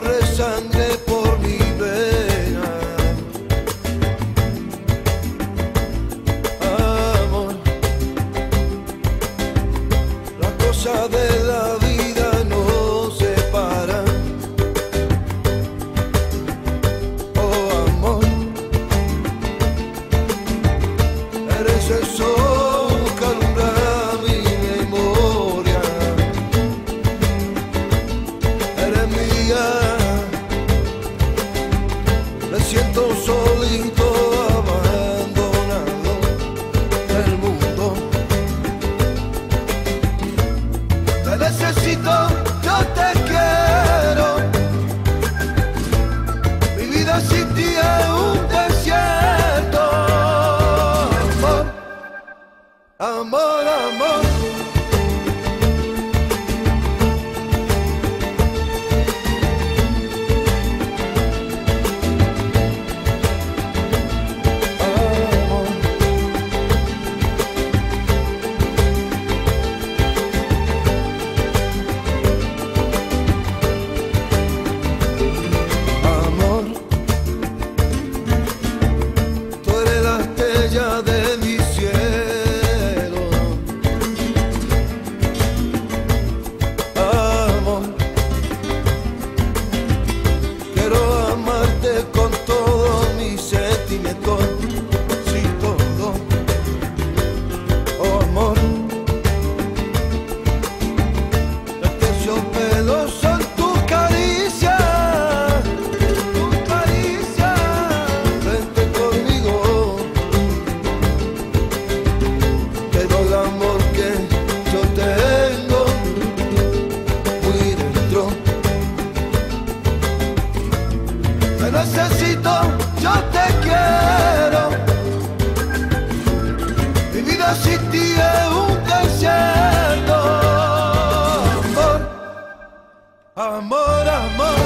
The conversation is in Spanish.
rezando. Siento solito, abandonado del mundo. Te necesito, yo te quiero. Mi vida sin ti es un desierto. Amor, amor, amor. te Te necesito, yo te quiero. Mi vida sin ti es un desierto. Amor, amor. amor.